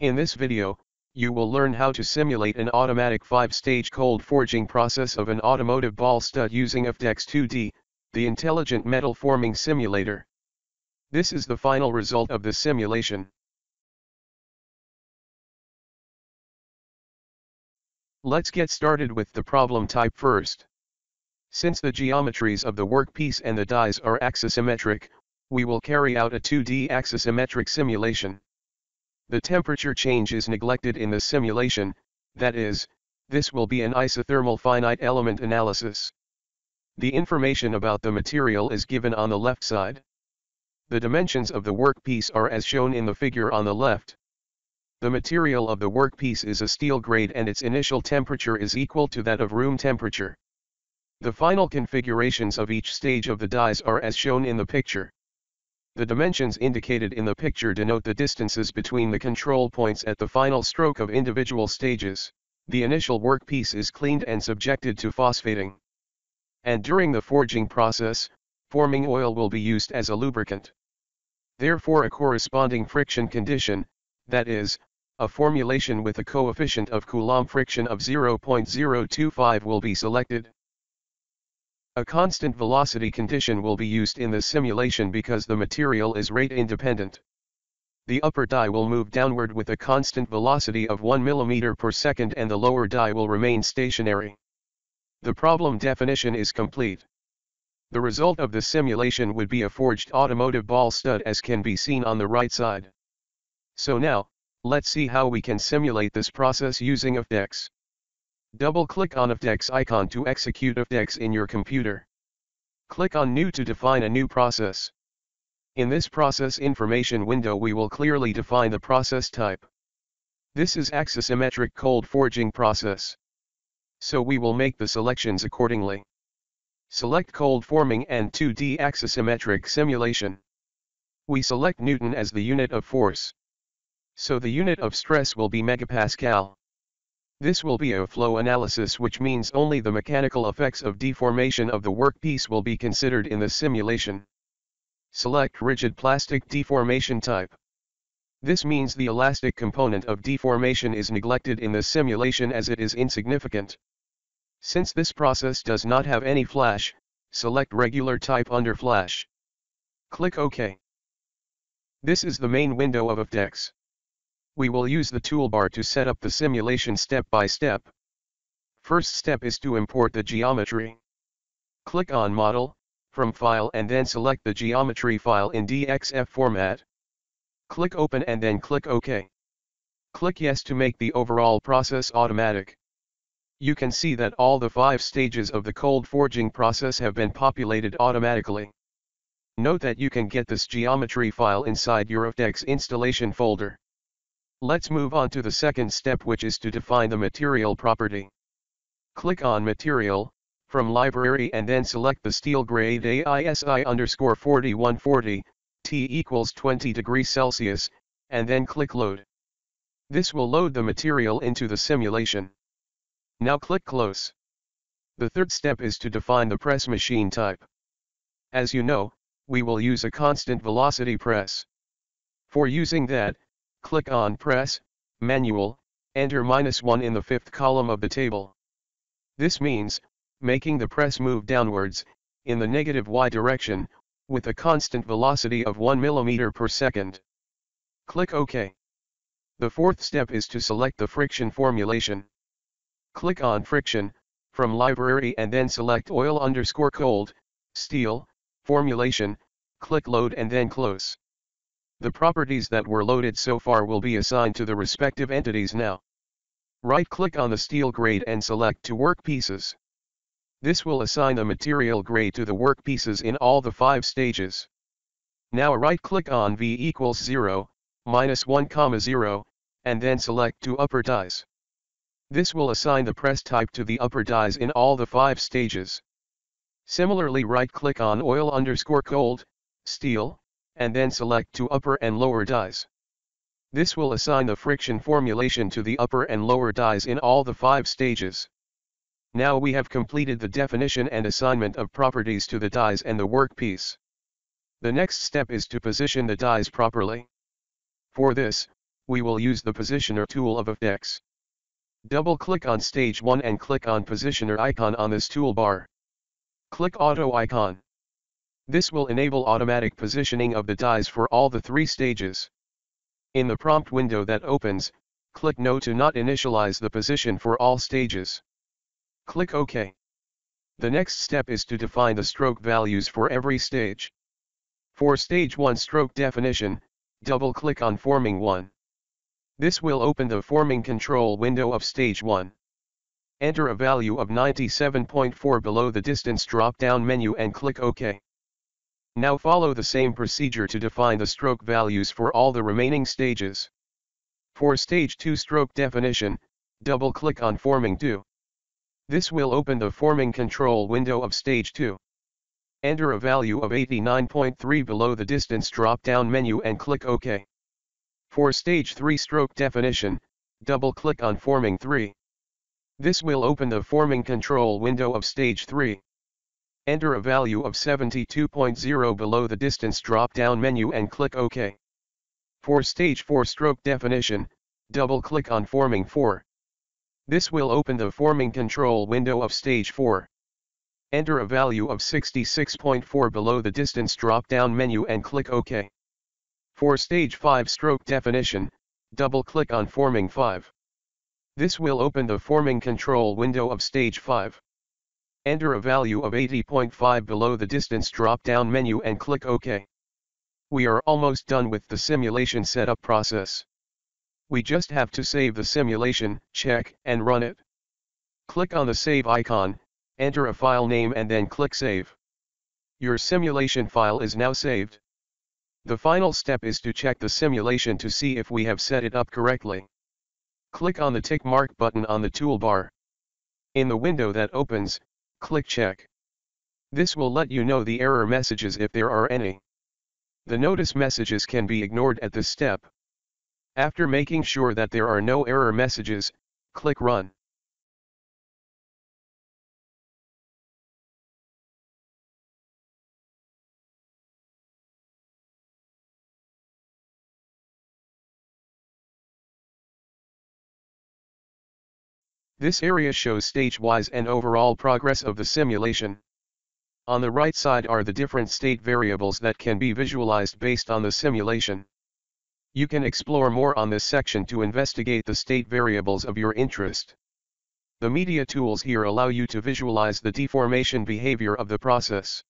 In this video, you will learn how to simulate an automatic 5-stage cold forging process of an automotive ball stud using AFDEX 2D, the Intelligent Metal Forming Simulator. This is the final result of the simulation. Let's get started with the problem type first. Since the geometries of the workpiece and the dies are axisymmetric, we will carry out a 2D axisymmetric simulation. The temperature change is neglected in the simulation, that is, this will be an isothermal finite element analysis. The information about the material is given on the left side. The dimensions of the workpiece are as shown in the figure on the left. The material of the workpiece is a steel grade and its initial temperature is equal to that of room temperature. The final configurations of each stage of the dies are as shown in the picture. The dimensions indicated in the picture denote the distances between the control points at the final stroke of individual stages. The initial workpiece is cleaned and subjected to phosphating. And during the forging process, forming oil will be used as a lubricant. Therefore a corresponding friction condition, that is, a formulation with a coefficient of Coulomb friction of 0.025 will be selected. A constant velocity condition will be used in the simulation because the material is rate independent. The upper die will move downward with a constant velocity of 1 mm per second and the lower die will remain stationary. The problem definition is complete. The result of the simulation would be a forged automotive ball stud as can be seen on the right side. So now, let's see how we can simulate this process using AFDEX. Double-click on AFDEX icon to execute AFDEX in your computer. Click on New to define a new process. In this process information window we will clearly define the process type. This is axisymmetric cold forging process. So we will make the selections accordingly. Select cold forming and 2D axisymmetric simulation. We select Newton as the unit of force. So the unit of stress will be megapascal. This will be a flow analysis which means only the mechanical effects of deformation of the workpiece will be considered in the simulation. Select rigid plastic deformation type. This means the elastic component of deformation is neglected in the simulation as it is insignificant. Since this process does not have any flash, select regular type under flash. Click OK. This is the main window of AFDEX. We will use the toolbar to set up the simulation step by step. First step is to import the geometry. Click on Model, from File and then select the geometry file in DXF format. Click Open and then click OK. Click Yes to make the overall process automatic. You can see that all the five stages of the cold forging process have been populated automatically. Note that you can get this geometry file inside your AFDEX installation folder. Let's move on to the second step which is to define the material property. Click on Material, from Library and then select the steel grade AISI underscore 4140, T equals 20 degrees Celsius, and then click Load. This will load the material into the simulation. Now click Close. The third step is to define the press machine type. As you know, we will use a constant velocity press. For using that, Click on Press, Manual, enter minus 1 in the fifth column of the table. This means, making the press move downwards, in the negative y direction, with a constant velocity of 1 mm per second. Click OK. The fourth step is to select the friction formulation. Click on Friction, from Library and then select Oil underscore cold, Steel, Formulation, click Load and then Close. The properties that were loaded so far will be assigned to the respective entities now. Right-click on the steel grade and select to workpieces. This will assign the material grade to the workpieces in all the five stages. Now right-click on V equals 0, minus 1 comma 0, and then select to upper dies. This will assign the press type to the upper dies in all the five stages. Similarly right-click on oil underscore cold, steel, and then select to upper and lower dies. This will assign the friction formulation to the upper and lower dies in all the five stages. Now we have completed the definition and assignment of properties to the dies and the workpiece. The next step is to position the dies properly. For this, we will use the Positioner tool of Afdex. Double-click on Stage 1 and click on Positioner icon on this toolbar. Click Auto icon. This will enable automatic positioning of the dies for all the three stages. In the prompt window that opens, click No to not initialize the position for all stages. Click OK. The next step is to define the stroke values for every stage. For stage 1 stroke definition, double-click on Forming 1. This will open the forming control window of stage 1. Enter a value of 97.4 below the distance drop-down menu and click OK. Now follow the same procedure to define the stroke values for all the remaining stages. For stage 2 stroke definition, double-click on Forming 2. This will open the forming control window of stage 2. Enter a value of 89.3 below the distance drop-down menu and click OK. For stage 3 stroke definition, double-click on Forming 3. This will open the forming control window of stage 3. Enter a value of 72.0 below the distance drop-down menu and click OK. For stage 4 stroke definition, double-click on Forming 4. This will open the forming control window of stage 4. Enter a value of 66.4 below the distance drop-down menu and click OK. For stage 5 stroke definition, double-click on Forming 5. This will open the forming control window of stage 5. Enter a value of 80.5 below the distance drop-down menu and click OK. We are almost done with the simulation setup process. We just have to save the simulation, check, and run it. Click on the save icon, enter a file name and then click save. Your simulation file is now saved. The final step is to check the simulation to see if we have set it up correctly. Click on the tick mark button on the toolbar. In the window that opens, click Check. This will let you know the error messages if there are any. The notice messages can be ignored at this step. After making sure that there are no error messages, click Run. This area shows stage-wise and overall progress of the simulation. On the right side are the different state variables that can be visualized based on the simulation. You can explore more on this section to investigate the state variables of your interest. The media tools here allow you to visualize the deformation behavior of the process.